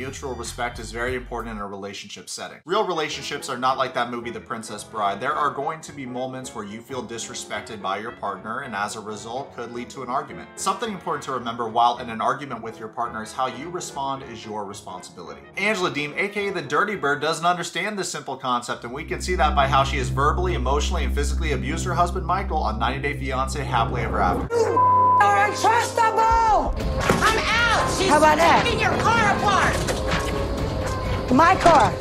mutual respect is very important in a relationship setting. Real relationships are not like that movie The Princess Bride. There are going to be moments where you feel disrespected by your partner and as a result could lead to an argument. Something important to remember while in an argument with your partner is how you respond is your responsibility. Angela Deem, aka the Dirty Bird, doesn't understand this simple concept and we can see that by how she has verbally, emotionally, and physically abused her husband Michael on 90 Day Fiancé Happily Ever After. You're untrustable! I'm out! She's How about that? your car apart! My car.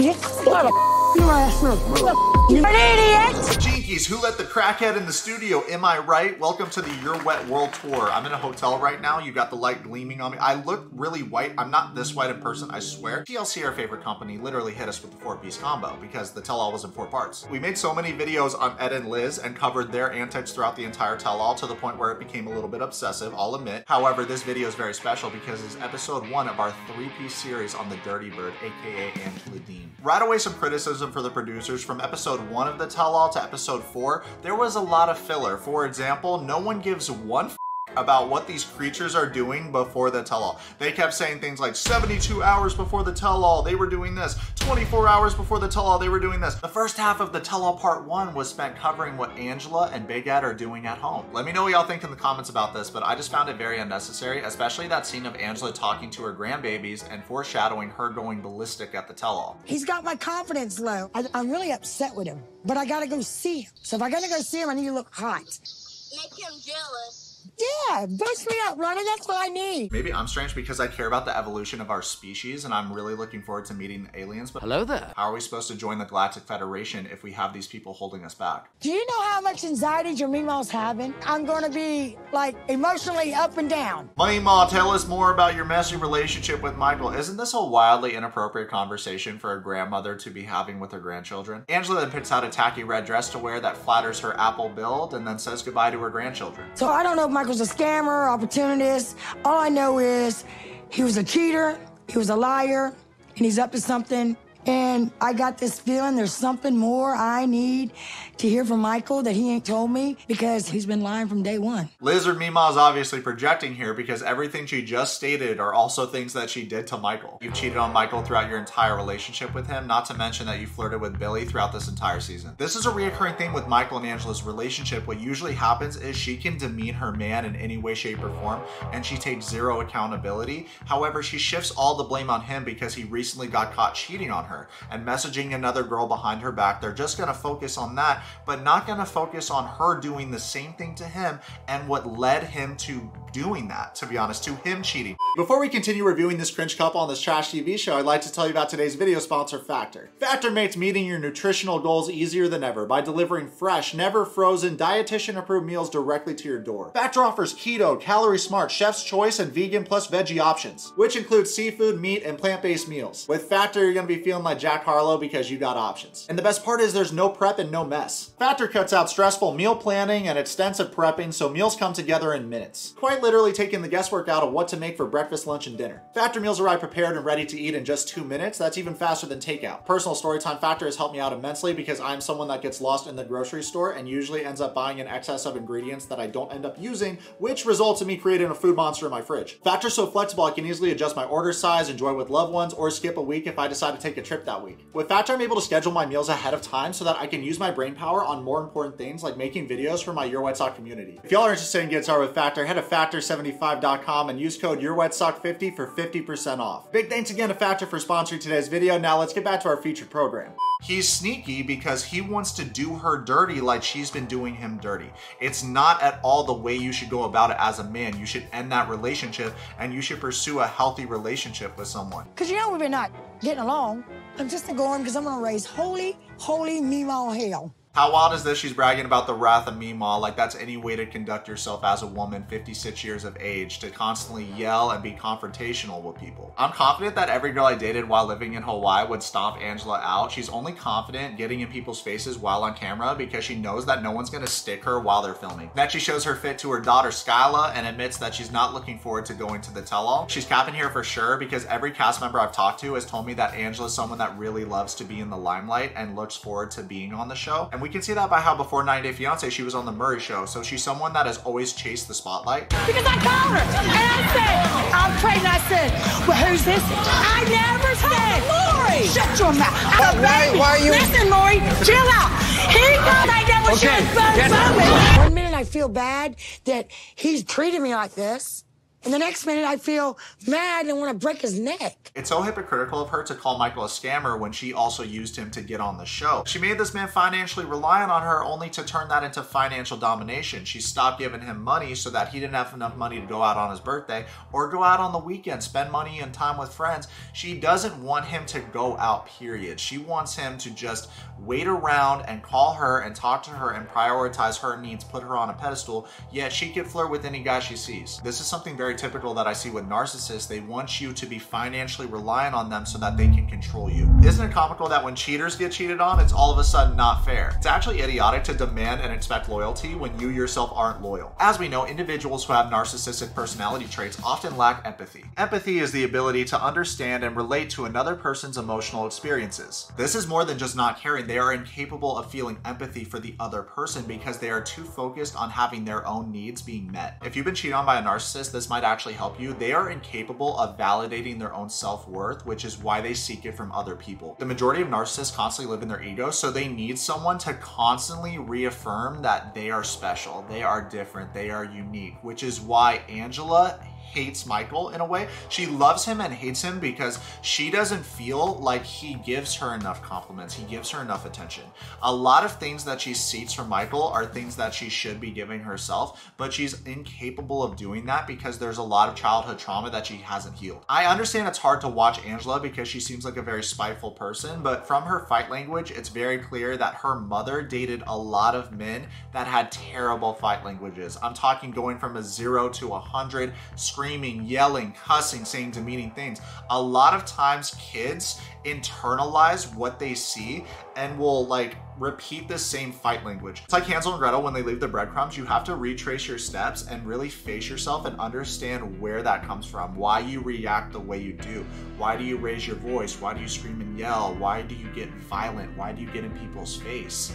You of a- you. You're an idiot! Who let the crackhead in the studio? Am I right? Welcome to the Your Wet World Tour. I'm in a hotel right now. You got the light gleaming on me. I look really white. I'm not this white in person, I swear. TLC, our favorite company, literally hit us with the four piece combo because the tell all was in four parts. We made so many videos on Ed and Liz and covered their antics throughout the entire tell all to the point where it became a little bit obsessive, I'll admit. However, this video is very special because it's episode one of our three piece series on the Dirty Bird, aka Angela Deem. Right away, some criticism for the producers from episode one of the tell all to episode four. There was a lot of filler. For example, no one gives one about what these creatures are doing before the tell-all. They kept saying things like 72 hours before the tell-all, they were doing this. 24 hours before the tell-all, they were doing this. The first half of the tell-all part one was spent covering what Angela and Big Ed are doing at home. Let me know what y'all think in the comments about this, but I just found it very unnecessary, especially that scene of Angela talking to her grandbabies and foreshadowing her going ballistic at the tell-all. He's got my confidence low. I, I'm really upset with him, but I gotta go see him. So if I gotta go see him, I need to look hot. Make him jealous. Yeah, boost me up, Ronnie. That's what I need. Maybe I'm strange because I care about the evolution of our species and I'm really looking forward to meeting aliens, but Hello there. how are we supposed to join the Galactic Federation if we have these people holding us back? Do you know how much anxiety your Meemaw's having? I'm gonna be like emotionally up and down. Money Ma, tell us more about your messy relationship with Michael. Isn't this a wildly inappropriate conversation for a grandmother to be having with her grandchildren? Angela then picks out a tacky red dress to wear that flatters her apple build and then says goodbye to her grandchildren. So I don't know if Michael's a scammer, opportunist. All I know is he was a cheater, he was a liar, and he's up to something. And I got this feeling there's something more I need to hear from Michael that he ain't told me because he's been lying from day one. Lizard Meemaw is obviously projecting here because everything she just stated are also things that she did to Michael. You cheated on Michael throughout your entire relationship with him, not to mention that you flirted with Billy throughout this entire season. This is a reoccurring thing with Michael and Angela's relationship. What usually happens is she can demean her man in any way, shape, or form, and she takes zero accountability. However, she shifts all the blame on him because he recently got caught cheating on her and messaging another girl behind her back. They're just gonna focus on that, but not gonna focus on her doing the same thing to him and what led him to doing that, to be honest, to him cheating. Before we continue reviewing this cringe couple on this trash TV show, I'd like to tell you about today's video sponsor, Factor. Factor makes meeting your nutritional goals easier than ever by delivering fresh, never frozen, dietitian approved meals directly to your door. Factor offers keto, calorie smart, chef's choice, and vegan plus veggie options, which include seafood, meat, and plant-based meals. With Factor, you're gonna be feeling like Jack Harlow because you got options. And the best part is there's no prep and no mess. Factor cuts out stressful meal planning and extensive prepping so meals come together in minutes. Quite literally taking the guesswork out of what to make for breakfast, lunch, and dinner. Factor meals arrive prepared and ready to eat in just two minutes. That's even faster than takeout. Personal storytime Factor has helped me out immensely because I'm someone that gets lost in the grocery store and usually ends up buying an excess of ingredients that I don't end up using, which results in me creating a food monster in my fridge. Factor's so flexible I can easily adjust my order size, enjoy with loved ones, or skip a week if I decide to take a trip that week. With Factor, I'm able to schedule my meals ahead of time so that I can use my brain power on more important things like making videos for my Your Wet Sock community. If y'all are interested in getting started with Factor, head to factor75.com and use code YourWetSock50 for 50% off. Big thanks again to Factor for sponsoring today's video. Now let's get back to our featured program. He's sneaky because he wants to do her dirty like she's been doing him dirty. It's not at all the way you should go about it as a man. You should end that relationship and you should pursue a healthy relationship with someone. Cause you know we've been not getting along. I'm just going because I'm gonna raise holy, holy Meemaw hell. How wild is this? She's bragging about the wrath of Meemaw like that's any way to conduct yourself as a woman 56 years of age, to constantly yell and be confrontational with people. I'm confident that every girl I dated while living in Hawaii would stomp Angela out. She's only confident getting in people's faces while on camera because she knows that no one's gonna stick her while they're filming. Next, she shows her fit to her daughter Skyla and admits that she's not looking forward to going to the tell-all. She's capping here for sure because every cast member I've talked to has told me that Angela's someone that really loves to be in the limelight and looks forward to being on the show. And And we can see that by how before 90 Day Fiance, she was on the Maury Show. So she's someone that has always chased the spotlight. Because I called her and I said, I'm pregnant. I said, well, who's this? I never said, Lori, shut your mouth. I'm a why- baby. why are you- Listen, Lori, chill out. He thought I never Okay, said boo. One minute I feel bad that he's treating me like this. And the next minute I feel mad and want to break his neck. It's so hypocritical of her to call Michael a scammer when she also used him to get on the show. She made this man financially reliant on her only to turn that into financial domination. She stopped giving him money so that he didn't have enough money to go out on his birthday or go out on the weekend, spend money and time with friends. She doesn't want him to go out, period. She wants him to just wait around and call her and talk to her and prioritize her needs, put her on a pedestal, yet she can flirt with any guy she sees. This is something very typical that I see with narcissists. They want you to be financially reliant on them so that they can control you. Isn't it comical that when cheaters get cheated on, it's all of a sudden not fair? It's actually idiotic to demand and expect loyalty when you yourself aren't loyal. As we know, individuals who have narcissistic personality traits often lack empathy. Empathy is the ability to understand and relate to another person's emotional experiences. This is more than just not caring, they are incapable of feeling empathy for the other person because they are too focused on having their own needs being met. If you've been cheated on by a narcissist, this might actually help you. They are incapable of validating their own self worth, which is why they seek it from other people. The majority of narcissists constantly live in their ego, so they need someone to constantly reaffirm that they are special, they are different, they are unique, which is why Angela hates Michael in a way. She loves him and hates him because she doesn't feel like he gives her enough compliments. He gives her enough attention. A lot of things that she seeks from Michael are things that she should be giving herself, but she's incapable of doing that because there's a lot of childhood trauma that she hasn't healed. I understand it's hard to watch Angela because she seems like a very spiteful person, but from her fight language, it's very clear that her mother dated a lot of men that had terrible fight languages. I'm talking going from a zero to a hundred, screaming, yelling, cussing, saying demeaning things. A lot of times kids internalize what they see and will like repeat the same fight language. It's like Hansel and Gretel when they leave the breadcrumbs, you have to retrace your steps and really face yourself and understand where that comes from, why you react the way you do. Why do you raise your voice? Why do you scream and yell? Why do you get violent? Why do you get in people's face?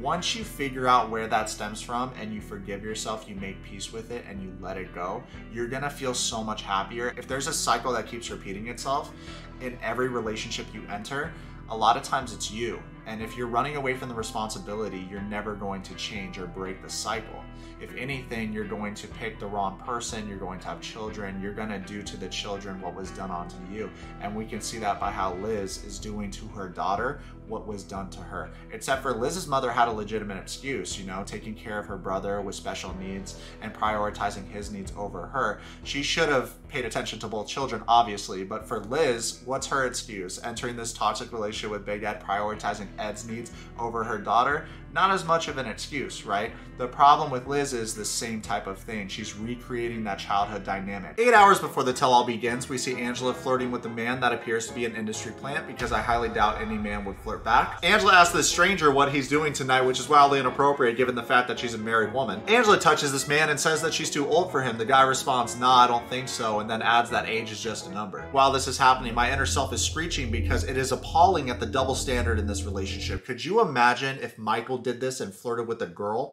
Once you figure out where that stems from and you forgive yourself, you make peace with it and you let it go, you're gonna feel so much happier. If there's a cycle that keeps repeating itself in every relationship you enter, a lot of times it's you. And if you're running away from the responsibility, you're never going to change or break the cycle. If anything, you're going to pick the wrong person, you're going to have children, you're going to do to the children what was done onto you. And we can see that by how Liz is doing to her daughter what was done to her. Except for Liz's mother had a legitimate excuse, you know, taking care of her brother with special needs and prioritizing his needs over her. She should have paid attention to both children, obviously, but for Liz, what's her excuse? Entering this toxic relationship with Big Ed, prioritizing Ed's needs over her daughter? Not as much of an excuse, right? The problem with Liz is the same type of thing. She's recreating that childhood dynamic. Eight hours before the tell all begins, we see Angela flirting with a man that appears to be an industry plant because I highly doubt any man would flirt back. Angela asks this stranger what he's doing tonight, which is wildly inappropriate given the fact that she's a married woman. Angela touches this man and says that she's too old for him. The guy responds, nah, I don't think so, and then adds that age is just a number. While this is happening, my inner self is screeching because it is appalling at the double standard in this relationship. Could you imagine if Michael did this and flirted with a girl?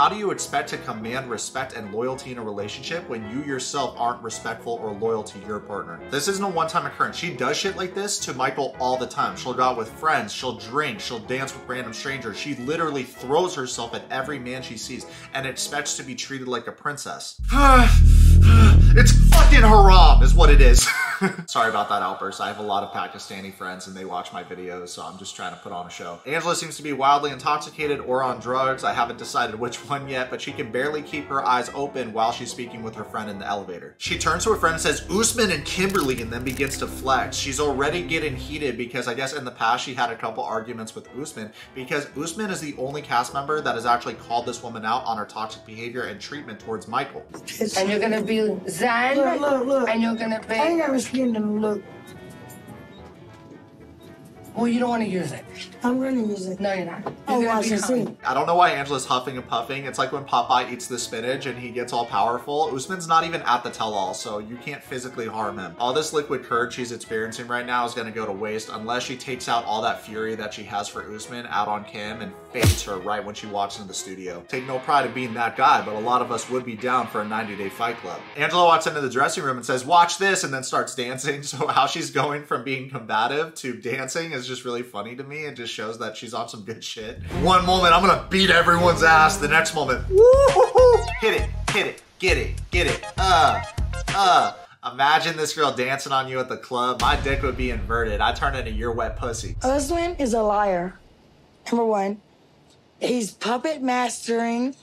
How do you expect to command respect and loyalty in a relationship when you yourself aren't respectful or loyal to your partner? This isn't a one time occurrence. She does shit like this to Michael all the time. She'll go out with friends, she'll drink, she'll dance with random strangers. She literally throws herself at every man she sees and expects to be treated like a princess. it's fucking haram, is what it is. Sorry about that outburst. I have a lot of Pakistani friends and they watch my videos, so I'm just trying to put on a show. Angela seems to be wildly intoxicated or on drugs. I haven't decided which one yet, but she can barely keep her eyes open while she's speaking with her friend in the elevator. She turns to her friend and says, Usman and Kimberly, and then begins to flex. She's already getting heated because I guess in the past she had a couple arguments with Usman because Usman is the only cast member that has actually called this woman out on her toxic behavior and treatment towards Michael. And you're gonna be Zen. Look, look, look. And you're gonna I be. Seen look. Well, you don't want to use it. I'm gonna use it. No, you're not. Oh, you're Oh, gonna watch be and see. I don't know why Angela's huffing and puffing. It's like when Popeye eats the spinach and he gets all powerful. Usman's not even at the tell-all, so you can't physically harm him. All this liquid courage she's experiencing right now is gonna go to waste unless she takes out all that fury that she has for Usman out on Kim and fades her right when she walks into the studio. Take no pride in being that guy, but a lot of us would be down for a 90-day fight club. Angela walks into the dressing room and says, watch this, and then starts dancing. So how she's going from being combative to dancing is just really funny to me. It just shows that she's on some good shit. One moment, I'm gonna beat everyone's ass. The next moment, hit it, hit it, get it, get it, uh, uh. Imagine this girl dancing on you at the club. My dick would be inverted. I'd turn into your wet pussy. Usman is a liar. Number one, he's puppet mastering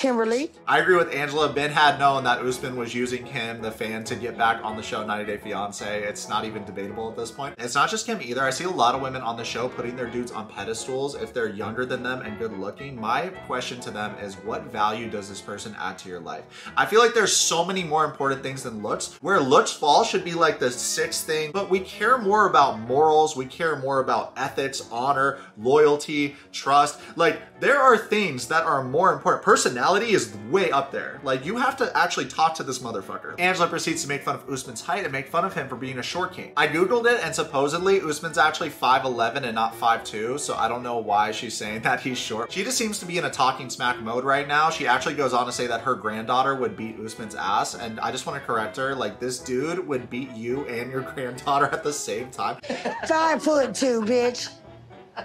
Kimberly. I agree with Angela. Ben had known that Usman was using him, the fan, to get back on the show 90 Day Fiance. It's not even debatable at this point. It's not just Kim either. I see a lot of women on the show putting their dudes on pedestals if they're younger than them and good looking. My question to them is what value does this person add to your life? I feel like there's so many more important things than looks. Where looks fall should be like the sixth thing, but we care more about morals, we care more about ethics, honor, loyalty, trust. Like there are things that are more important. Personality is way up there. Like you have to actually talk to this motherfucker. Angela proceeds to make fun of Usman's height and make fun of him for being a short king. I googled it and supposedly Usman's actually 5'11 and not 5'2, so I don't know why she's saying that he's short. She just seems to be in a talking smack mode right now. She actually goes on to say that her granddaughter would beat Usman's ass, and I just want to correct her. Like this dude would beat you and your granddaughter at the same time. Five foot two, bitch.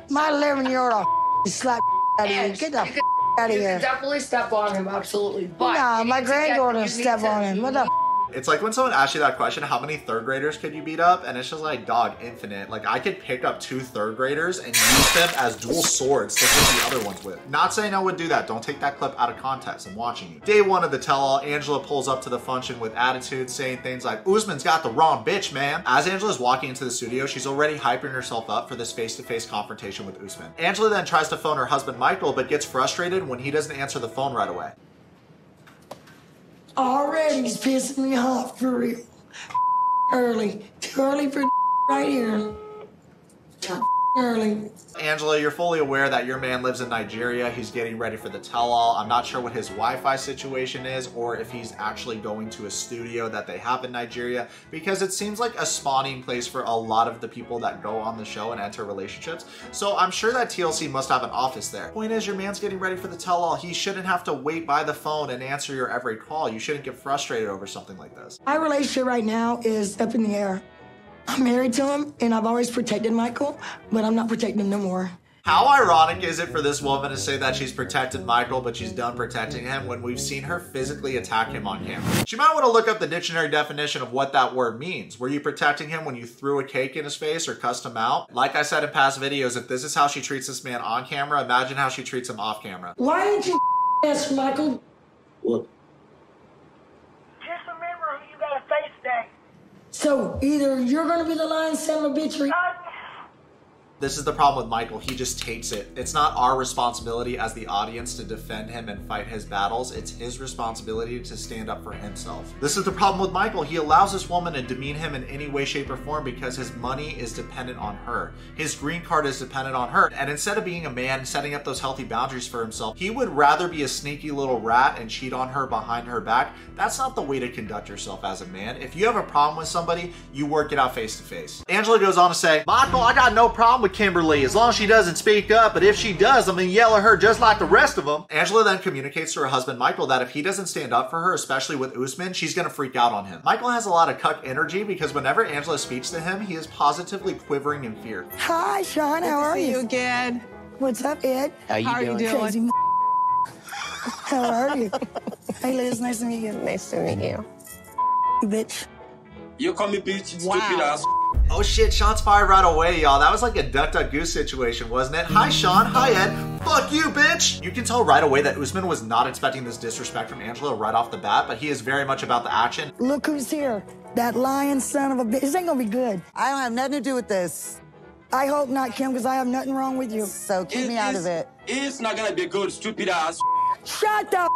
My 11 year old slap out of here. Get the f- out of You here. can definitely step on him, absolutely. But Nah, my need to get- granddaughter you step on him. you What the f- It's like when someone asks you that question, how many third graders could you beat up? And it's just like, dog, infinite. Like I could pick up two third graders and use them as dual swords to hit the other ones with. Not saying I would do that. Don't take that clip out of context. I'm watching you. Day one of the tell-all, Angela pulls up to the function with attitude, saying things like, Usman's got the wrong bitch, man. As Angela's walking into the studio, she's already hyping herself up for this face-to-face confrontation with Usman. Angela then tries to phone her husband Michael, but gets frustrated when he doesn't answer the phone right away. Already he's pissing me off for real. Early. Too early for right here. Early. Angela, you're fully aware that your man lives in Nigeria. He's getting ready for the tell all. I'm not sure what his Wi Fi situation is or if he's actually going to a studio that they have in Nigeria because it seems like a spawning place for a lot of the people that go on the show and enter relationships. So I'm sure that TLC must have an office there. Point is, your man's getting ready for the tell all. He shouldn't have to wait by the phone and answer your every call. You shouldn't get frustrated over something like this. My relationship right now is up in the air. I'm married to him and I've always protected Michael, but I'm not protecting him no more. How ironic is it for this woman to say that she's protected Michael, but she's done protecting him when we've seen her physically attack him on camera? She might want to look up the dictionary definition of what that word means. Were you protecting him when you threw a cake in his face or cussed him out? Like I said in past videos, if this is how she treats this man on camera, imagine how she treats him off camera. Why didn't you ask Michael? What? Just remember who you gotta face today. So either you're gonna be the lion son of a bitch or This is the problem with Michael. He just takes it. It's not our responsibility as the audience to defend him and fight his battles. It's his responsibility to stand up for himself. This is the problem with Michael. He allows this woman to demean him in any way, shape, or form because his money is dependent on her. His green card is dependent on her. And instead of being a man setting up those healthy boundaries for himself, he would rather be a sneaky little rat and cheat on her behind her back. That's not the way to conduct yourself as a man. If you have a problem with somebody, you work it out face to face. Angela goes on to say, Michael, I got no problem with Kimberly as long as she doesn't speak up, but if she does, I'm gonna yell at her just like the rest of them. Angela then communicates to her husband Michael that if he doesn't stand up for her, especially with Usman, she's gonna freak out on him. Michael has a lot of cuck energy because whenever Angela speaks to him, he is positively quivering in fear. Hi, Sean. How are See you you? again. What's up, Ed? How are you doing? Crazy How are you? hey, Liz. Nice to meet you. Nice to meet you. You bitch. You call me bitch, Wow. stupid ass. Oh shit, shots fired right away, y'all. That was like a duck duck goose situation, wasn't it? Hi Sean, hi Ed. Fuck you, bitch! You can tell right away that Usman was not expecting this disrespect from Angela right off the bat, but he is very much about the action. Look who's here. That lion son of a bitch. This ain't gonna be good. I don't have nothing to do with this. I hope not, Kim, because I have nothing wrong with you. So keep me out of it. It's not gonna be good, stupid ass. Shut the f-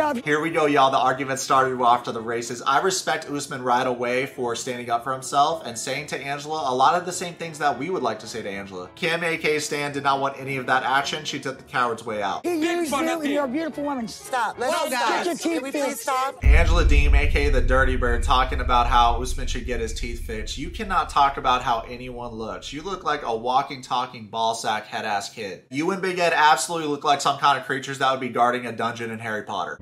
up. Here we go, y'all. The argument started off to the races. I respect Usman right away for standing up for himself and saying to Angela a lot of the same things that we would like to say to Angela. Kim, aka Stan, did not want any of that action. She took the coward's way out. He used you and you're a beautiful woman. Stop. Let's Well, stop. get your teeth Can we please fixed. stop? Angela Deem, aka the Dirty Bird, talking about how Usman should get his teeth fixed. You cannot talk about how anyone looks. You look like a walking, talking ball sack head ass kid. You and Big Ed absolutely look like some kind of creatures that would be guarding a dungeon in Harry Potter.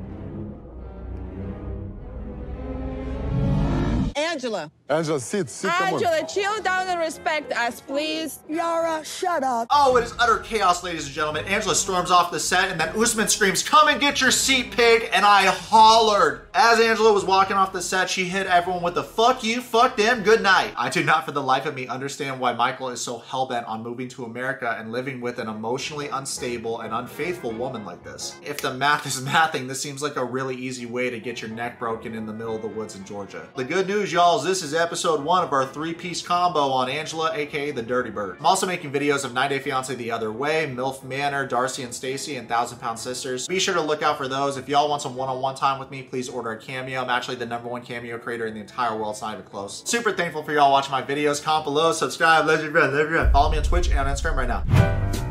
Angela. Angela, sit, sit. Angela, chill down and respect us, please. Yara, shut up. Oh, it is utter chaos, ladies and gentlemen. Angela storms off the set, and then Usman screams, Come and get your seat, pig! And I hollered. As Angela was walking off the set, she hit everyone with the fuck you, fuck them, good night. I do not for the life of me understand why Michael is so hellbent on moving to America and living with an emotionally unstable and unfaithful woman like this. If the math is mathing, this seems like a really easy way to get your neck broken in the middle of the woods in Georgia. The good news, y'all, is this is episode one of our three-piece combo on Angela, aka the Dirty Bird. I'm also making videos of 9 Day Fiance the Other Way, MILF Manor, Darcy and Stacy, and Thousand Pound Sisters. Be sure to look out for those. If y'all want some one-on-one time with me, please order a cameo. I'm actually the number one cameo creator in the entire world. It's not even close. Super thankful for y'all watching my videos. Comment below, subscribe, let your friends, let your friends. Follow me on Twitch and on Instagram right now.